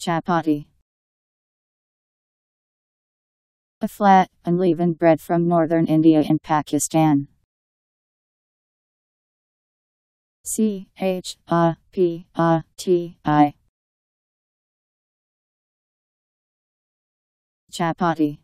Chapati. A flat, unleavened bread from northern India and Pakistan. C H A P A T I. Chapati.